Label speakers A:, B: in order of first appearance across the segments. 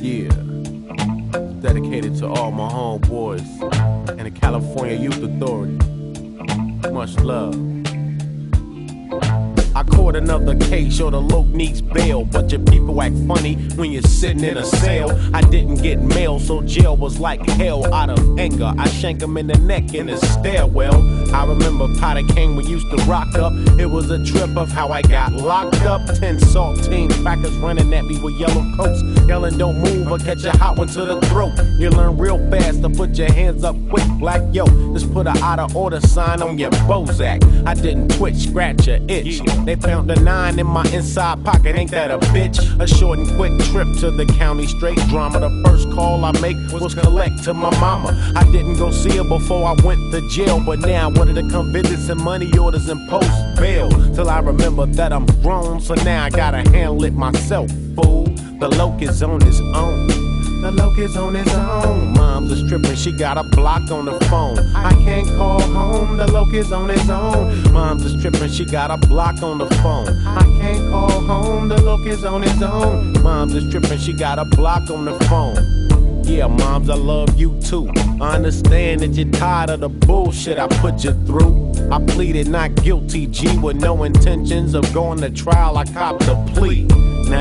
A: Yeah. Dedicated to all my homeboys and the California Youth Authority. Much love. I another case, or the loc needs bail. But your people act funny when you're sitting in a cell. I didn't get mail, so jail was like hell. Out of anger, I shank him in the neck in the stairwell. I remember Potter King, we used to rock up. It was a trip of how I got locked up. Ten saltine crackers running at me with yellow coats. Yelling, don't move or catch a hot one to the throat. You learn real fast to put your hands up quick, black yo. Just put a out of order sign on your Bozak. I didn't twitch, scratch, or itch. They found a nine in my inside pocket, ain't that a bitch? A short and quick trip to the county, straight drama. The first call I make was collect to my mama. I didn't go see her before I went to jail, but now I wanted to come visit some money orders and post bail. Till I remember that I'm grown, so now I gotta handle it myself, fool. The loc is on his own. The loc is on his own. Mom's a stripper, she got a block on the phone. I is on his own. Mom's a stripper, she got a block on the phone. I can't call home, the loc is on his own. Mom's a stripper, she got a block on the phone. Yeah, moms, I love you too. I understand that you're tired of the bullshit I put you through. I pleaded not guilty, G, with no intentions of going to trial. I copped a plea.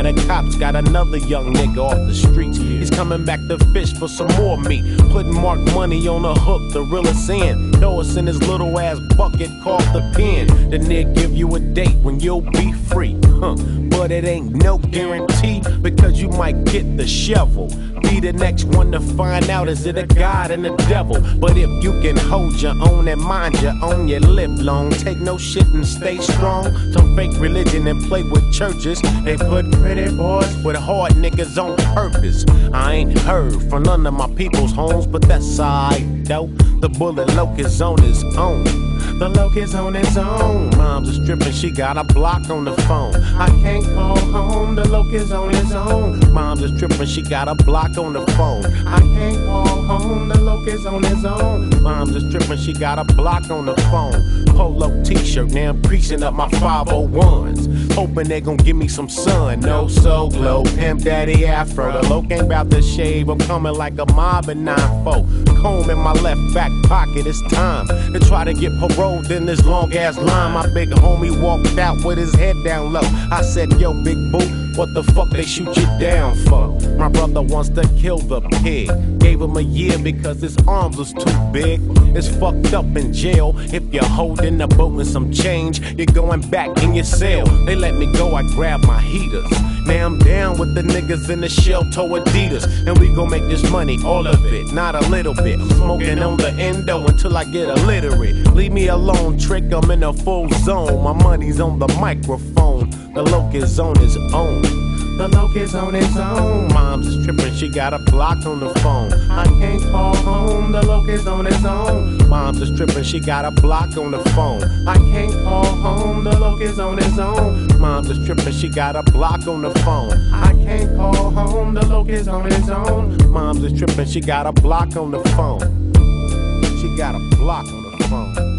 A: The cops got another young nigga off the streets. He's coming back to fish for some more meat. Putting mark money on the hook reel us in. Throw us in his little ass bucket called the pen. The nigga give you a date when you'll be free. But it ain't no guarantee because you might get the shovel. Be the next one to find out is it a god and a devil. But if you can hold your own and mind your own, you live long. Take no shit and stay strong. Some fake religion and play with churches. They put pretty boys with hard niggas on purpose. I ain't heard from none of my people's homes, but that's alright though. The bullet loc is on his own. The loc is on his own. Mom's a stripper, she got a block on the phone. I can't call home, the loc is on his own. Mom's a stripper, she got a block on the phone. I can't call home, the loc is on his own. Stripper, she got a block on the phone. Polo t shirt, now I'm creasing up my 501s. Hoping they gon' give me some sun. No so glow, pimp daddy afro. The loc ain't about to shave, I'm coming like a mob in 9 4. Comb in my left back pocket, it's time to try to get paroled in this long ass line. My big homie walked out with his head down low. I said, Yo, big boo, what the fuck they shoot you down for? My brother wants to kill the pig. Gave him a year because his arms was too big. It's fucked up in jail. If you're holding a boat with some change, you're going back in your cell. They let me go, I grab my heaters. Now I'm down with the niggas in the shell toe Adidas. And we gon' make this money, all of it, not a little bit. Smoking on the endo until I get illiterate. Leave me alone, trick, I'm in a full zone. My money's on the microphone. The loc is on his own. The loc is on his own. Mom's tripping, she got a block on the phone. I can't call is on his own. Mom's is tripping, she got a block on the phone. I can't call home, the loc is on his own. Mom's is tripping, she got a block on the phone. I can't call home, the loc is on his own. Mom's is tripping, she got a block on the phone. She got a block on the